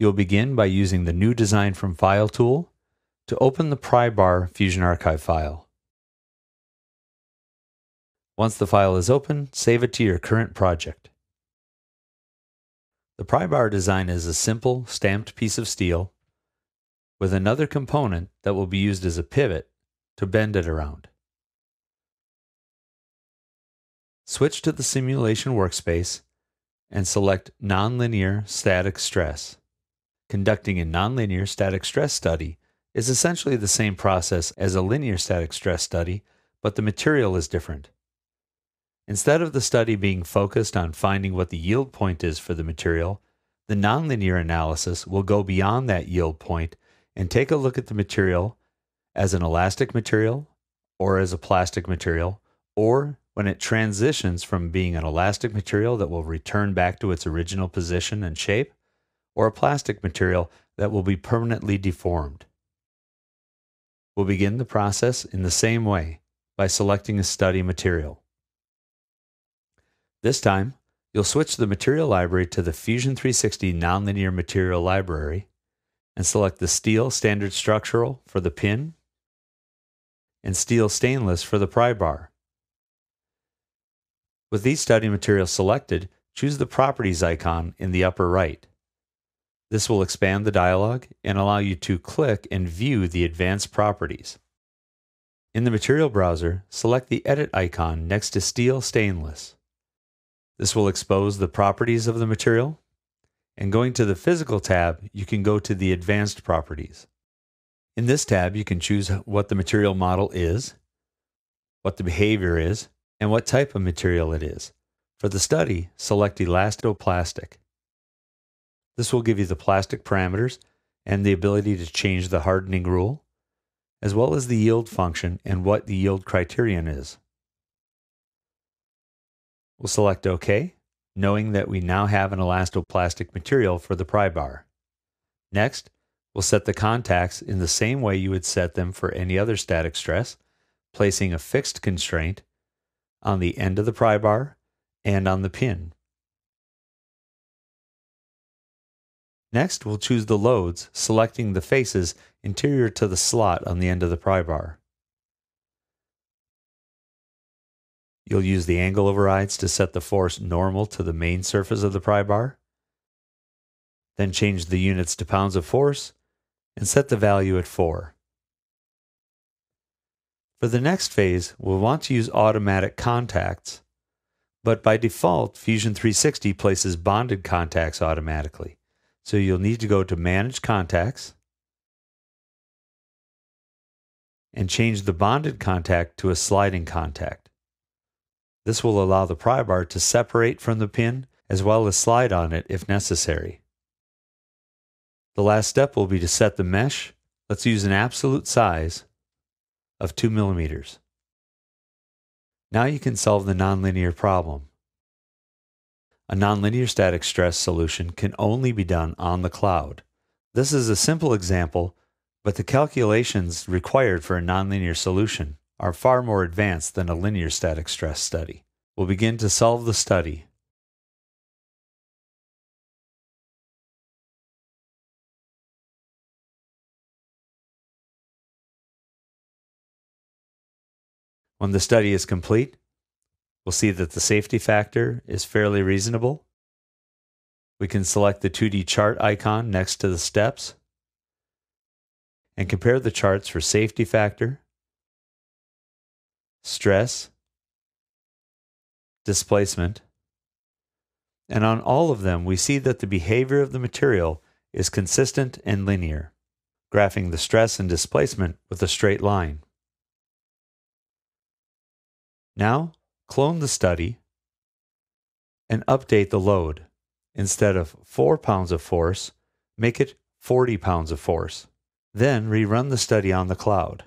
You'll begin by using the New Design from File tool to open the PryBar Fusion Archive file. Once the file is open, save it to your current project. The PryBar design is a simple, stamped piece of steel with another component that will be used as a pivot to bend it around. Switch to the simulation workspace and select Nonlinear Static Stress. Conducting a nonlinear static stress study is essentially the same process as a linear static stress study, but the material is different. Instead of the study being focused on finding what the yield point is for the material, the nonlinear analysis will go beyond that yield point and take a look at the material as an elastic material or as a plastic material, or when it transitions from being an elastic material that will return back to its original position and shape, or a plastic material that will be permanently deformed. We'll begin the process in the same way by selecting a study material. This time, you'll switch the material library to the Fusion 360 Nonlinear Material Library and select the steel standard structural for the pin and steel stainless for the pry bar. With these study materials selected, choose the Properties icon in the upper right. This will expand the dialog and allow you to click and view the advanced properties. In the Material Browser, select the Edit icon next to Steel Stainless. This will expose the properties of the material. And going to the Physical tab, you can go to the Advanced Properties. In this tab, you can choose what the material model is, what the behavior is, and what type of material it is. For the study, select Elastoplastic. This will give you the plastic parameters and the ability to change the hardening rule, as well as the yield function and what the yield criterion is. We'll select OK, knowing that we now have an elastoplastic material for the pry bar. Next, we'll set the contacts in the same way you would set them for any other static stress, placing a fixed constraint on the end of the pry bar and on the pin. Next, we'll choose the loads, selecting the faces interior to the slot on the end of the pry bar. You'll use the angle overrides to set the force normal to the main surface of the pry bar. Then change the units to pounds of force and set the value at 4. For the next phase, we'll want to use automatic contacts, but by default, Fusion 360 places bonded contacts automatically. So you'll need to go to Manage Contacts and change the bonded contact to a sliding contact. This will allow the pry bar to separate from the pin as well as slide on it if necessary. The last step will be to set the mesh. Let's use an absolute size of 2 millimeters. Now you can solve the nonlinear problem. A nonlinear static stress solution can only be done on the cloud. This is a simple example, but the calculations required for a nonlinear solution are far more advanced than a linear static stress study. We'll begin to solve the study. When the study is complete, we'll see that the safety factor is fairly reasonable. We can select the 2D chart icon next to the steps and compare the charts for safety factor, stress, displacement. And on all of them, we see that the behavior of the material is consistent and linear, graphing the stress and displacement with a straight line. Now, clone the study and update the load. Instead of 4 pounds of force, make it 40 pounds of force. Then rerun the study on the cloud.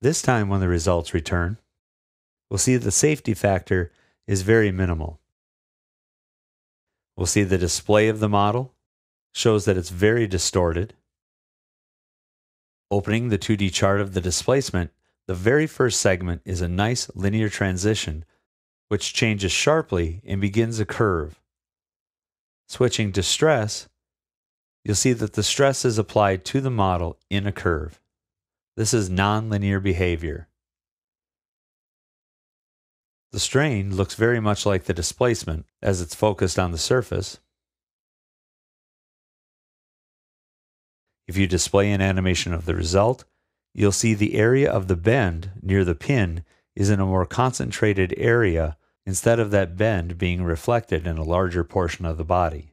This time when the results return, we'll see that the safety factor is very minimal. We'll see the display of the model shows that it's very distorted. Opening the 2D chart of the displacement, the very first segment is a nice linear transition which changes sharply and begins a curve. Switching to stress, you'll see that the stress is applied to the model in a curve. This is nonlinear behavior. The strain looks very much like the displacement as it's focused on the surface. If you display an animation of the result, you'll see the area of the bend near the pin is in a more concentrated area instead of that bend being reflected in a larger portion of the body.